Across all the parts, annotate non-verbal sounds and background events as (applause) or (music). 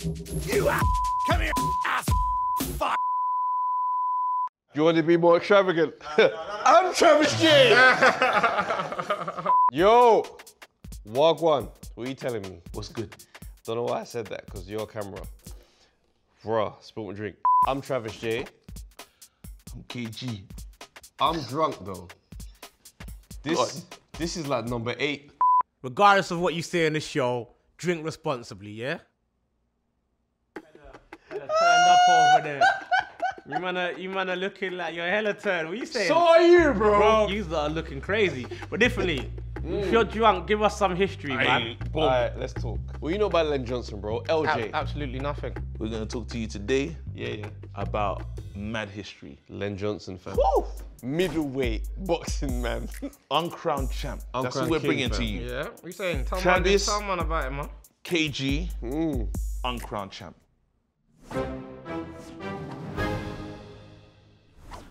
You ass. Come here, ass. Fuck. You want to be more extravagant? I'm Travis J. (laughs) Yo, Wagwan, what are you telling me? What's good? Don't know why I said that, because your camera. Bruh, spill my drink. I'm Travis J. I'm KG. I'm drunk though. This, this is like number eight. Regardless of what you say in the show, drink responsibly, yeah? Turned up over there. You man, are, you man are looking like you're hella turned. What you saying? So are you, bro. Bro, you are looking crazy. But definitely, if you're drunk, give us some history, man. All right, let's talk. What you know about Len Johnson, bro? LJ. Ab- absolutely nothing. We're gonna talk to you today yeah, yeah. about mad history. Len Johnson, fam. Middleweight boxing man. (laughs) Uncrowned champ. That's Uncrowned what we're king, bringing to you. Yeah, what you saying? Tell Travis. man, tell man about it, man. KG, Mm. uncrowned champ.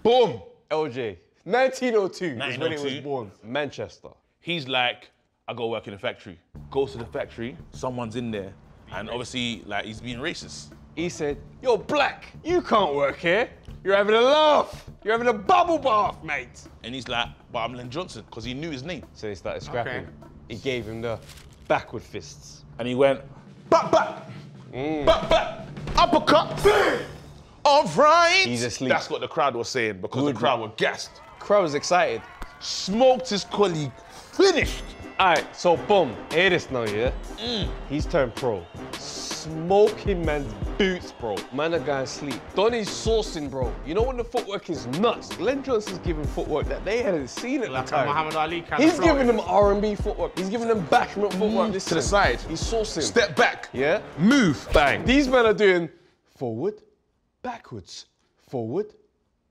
Boom! LJ. 1902 is when he was oh born. Manchester. He's like, I go work in a factory. Goes to the factory, someone's in there, and obviously, like, he's being racist. He said, You're black. You can't work here. You're having a laugh. You're having a bubble bath, mate. And he's like, but I'm Len Johnson, because he knew his name. So they started scrapping. Okay. He gave him the backward fists. And he went, back, back, back, back, uppercut. All right. He's asleep. That's what the crowd was saying because Good. the crowd were gassed. Crowd was excited. Smoked his colleague, finished. All right, so boom, hear this now, yeah? Mm. He's turned pro. Smoking man's boots, bro. Man, a guy asleep. Donny's sourcing, bro. You know when the footwork is nuts? Len Johnson's giving footwork that they hadn't seen at Like the a time. Muhammad Ali kind He's of giving them R&B footwork. He's giving them bashment footwork. to the side. He's sourcing. Step back. Yeah? Move. Bang. These men are doing forward, backwards, forward,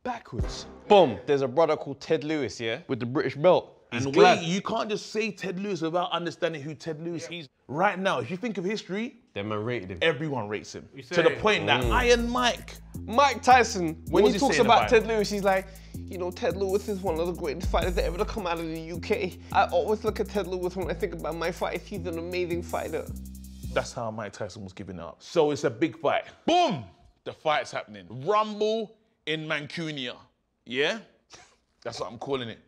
backwards. Boom. There's a brother called Ted Lewis, yeah, with the British belt. He's And glad. wait, you can't just say Ted Lewis without understanding who Ted Lewis is. Right now, if you think of history, Them man rated him. everyone rates him. To the point that mm. Iron Mike, Mike Tyson, when he he talks about, about Ted? Lewis, he's like, you know, Ted Lewis is one of the greatest fighters that ever to come out of the UK. I always look at Ted Lewis when I think about my fight. He's an amazing fighter. that's how Mike Tyson was giving up. So it's a big fight. Boom! The fight's happening. Rumble in Mancunia. Yeah? (laughs) That's what I'm calling it.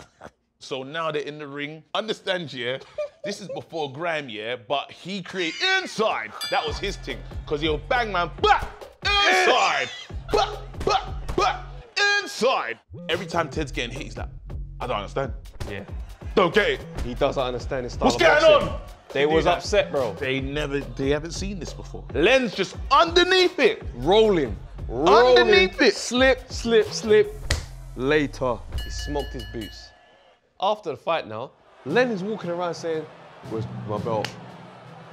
(laughs) so now they're in the ring. Understand, yeah? (laughs) This is before Graham, yeah? But he created inside. That was his thing. Because he'll bang man back, inside, back, back, back, inside. Every time Ted's getting hit, he's like, I don't understand. Yeah. Don't get it. He doesn't understand his style What's going on? They was that. upset, bro. They never, they haven't seen this before. Len's just underneath it. Rolling. Rolling. Underneath it. Slip, slip, slip. Later, he smoked his boots. After the fight now, Len is walking around saying, Where's my belt?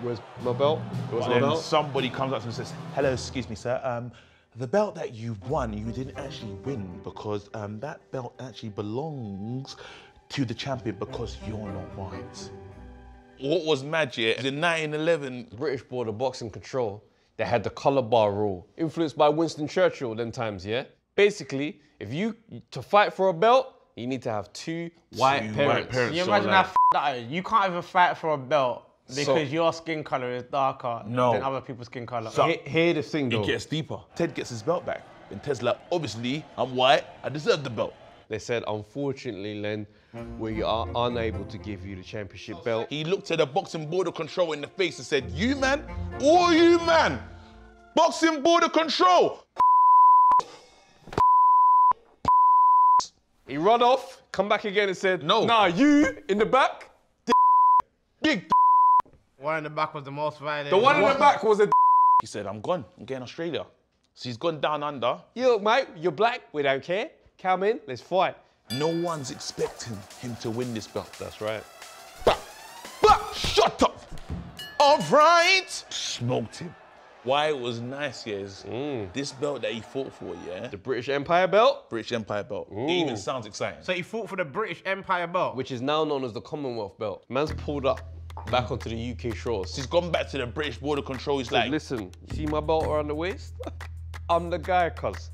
Where's my belt? Where's my Then belt? somebody comes up to him and says, "Hello, excuse me, sir. Um, the belt that you won, you didn't actually win because um, that belt actually belongs to the champion because you're not white." What was mad, yeah? In 1911, British Board of Boxing Control, they had the colour bar rule, influenced by Winston Churchill them times, yeah? Basically, if you, to fight for a belt, you need to have two white Two white parents. parents. Can you imagine like- how that is? You can't even fight for a belt because So- your skin color is darker No. than other people's skin color. So- He- Hear the thing though. it gets deeper. Ted gets his belt back. And Ted's like, obviously, I'm white. I deserve the belt. They said, unfortunately, Len, we are unable to give you the championship belt. He looked at the boxing border control in the face and said, You man, all you man, boxing border control. He run off, come back again and said, No. Nah, you in the back. Big. One in the back was the most violent. The one in the back was a. He said, I'm gone. I'm getting Australia. So he's gone down under. Yo, mate, you're black. We don't care. Come in, let's fight. No one's expecting him to win this belt. That's right. But, bah, shut up. All right. Smoked him. Why it was nice, yeah, is mm. this belt that he fought for, yeah, The British Empire belt, British Empire belt. It even sounds exciting. So he fought for the British Empire belt. which is now known as the Commonwealth belt. Man's pulled up back onto the UK shores. he's gone back to the British border control. He's like, Listen, see my belt around the waist? (laughs) I'm the guy, cuz.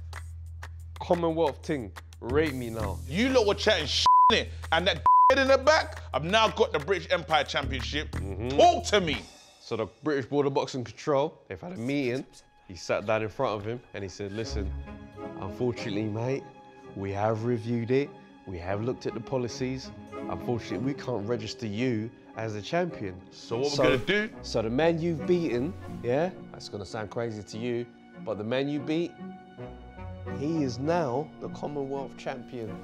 Commonwealth thing. Rate me now. you lot were chatting shit, innit? and that (laughs) in the back, I've now got the British Empire Championship. Mm-hmm. Talk to me. So the British Border Boxing Control, they've had a meeting. He sat down in front of him and he said, listen, unfortunately, mate, we have reviewed it. We have looked at the policies. Unfortunately, we can't register you as a champion. So what we're gonna do? So the man you've beaten, yeah, that's gonna sound crazy to you, but the man you beat, he is now the Commonwealth champion.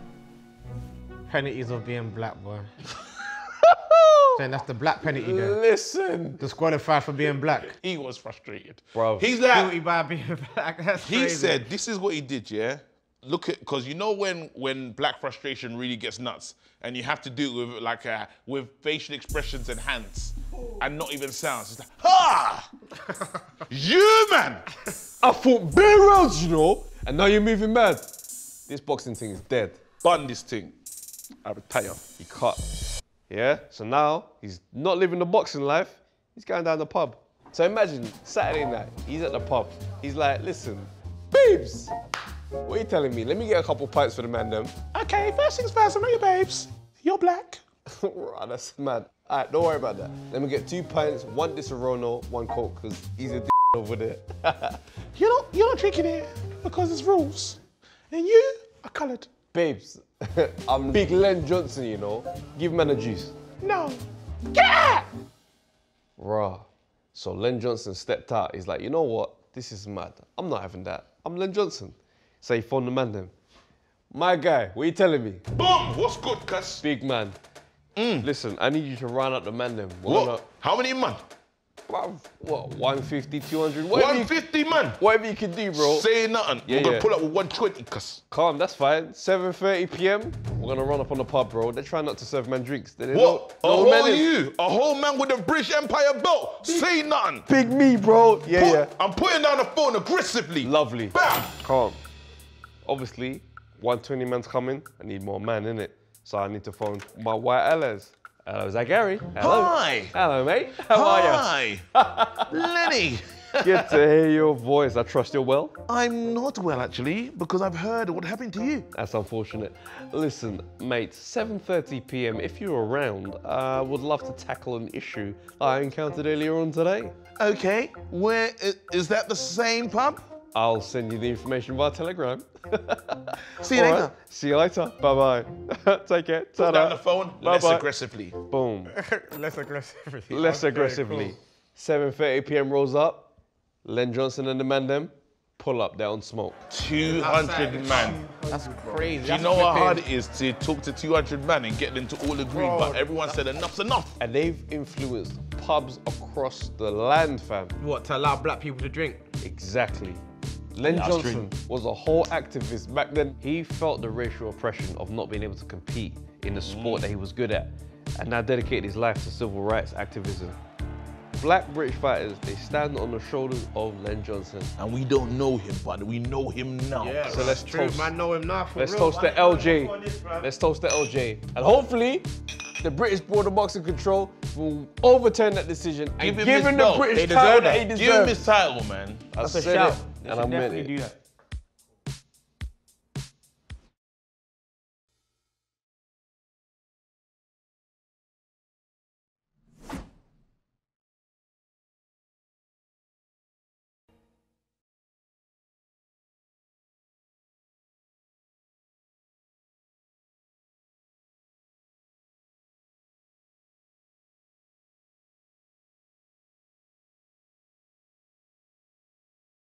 Penalties of being black, boy. (laughs) Saying that's the black penalty there. Listen, Disqualified for being black. He was frustrated. Bro. He's Guilty by being black. (laughs) That's he crazy. said, this is what he did, yeah? Look at, because you know when when black frustration really gets nuts and you have to do it with like a, with facial expressions and hands and not even sounds. It's like, ha! (laughs) you, man! I fought bare rounds, you know, and now you're moving mad. This boxing thing is dead. Done this thing. I retire. He cut. Yeah? So now he's not living the boxing life, he's going down the pub. So imagine Saturday night, he's at the pub. He's like, listen, babes, what are you telling me? Let me get a couple pints for the man them. Okay, first things first, I know you babes. You're black. (laughs) Rah, that's mad. All right, don't worry about that. Let me get two pints, one Disaronno, one Coke, because he's a d- over there. (laughs) You're not, you're not drinking it because it's rules. And you are coloured. Babes, (laughs) I'm big Len Johnson, you know. Give man a juice. No. Get out! Raw. So Len Johnson stepped out. He's like, you know what? This is mad. I'm not having that. I'm Len Johnson. So he phoned the man then. My guy, what are you telling me? Boom! What's good, cuz? Big man. Mm. Listen, I need you to round up the man then. We're What? gonna- How many man? What, 150, 200? Whatever, you, 150 man. whatever you can do, bro. Say nothing. Yeah, We're gonna yeah. pull up with 120, cuz. Calm, that's fine. 7.30 p.m., we're gonna run up on the pub, bro. They're trying not to serve man drinks. They, What? know- a know whole man you? A whole man with a British Empire belt? Say nothing. Big me, bro. Yeah, Put- yeah. I'm putting down the phone aggressively. Lovely. Bam! Calm. Obviously, 120 man's coming. I need more man in it. So I need to phone my white allies. Hello, is that Gary? Hello. Hi. Hello, mate. How are you? Hi. (laughs) Lenny. Good to hear your voice. I trust you're well. I'm not well, actually, because I've heard what happened to you. That's unfortunate. Listen, mate, 7.30 p.m. If you're around, I would love to tackle an issue I encountered earlier on today. Okay, where is that the same pub? I'll send you the information via Telegram. (laughs) See you All later. right, See you later. Bye bye. (laughs) Take care. Put Ta-da. down the phone less Bye-bye. aggressively. Boom. (laughs) Less aggressively. Less Okay, aggressively. cool. 7:30 p.m. rolls up. Len Johnson and the man them pull up. They're on smoke. 200 man. That's crazy. Do you know how hard it is to talk to 200 man and get them to all agree? Bro. But everyone said enough's enough. And they've influenced pubs across the land, fam. What, to allow black people to drink? Exactly. Len that's Johnson was a whole activist back then. He felt the racial oppression of not being able to compete in the sport mm. that he was good at, and now dedicated his life to civil rights activism. Black British fighters, they stand on the shoulders of Len Johnson. And we don't know him, but we know him now. Yeah, So let's true. toast. Man, know him now for Let's real. toast the Man, LJ. this. Let's toast the LJ. And hopefully, the British Border Boxing Control will overturn that decision and Give him give his him the belt. British They title deserve that he that. Give him his title, man. I That's a said shout. it, They and should I meant definitely it. do that.